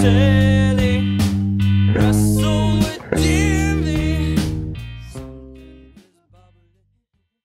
цели Расул и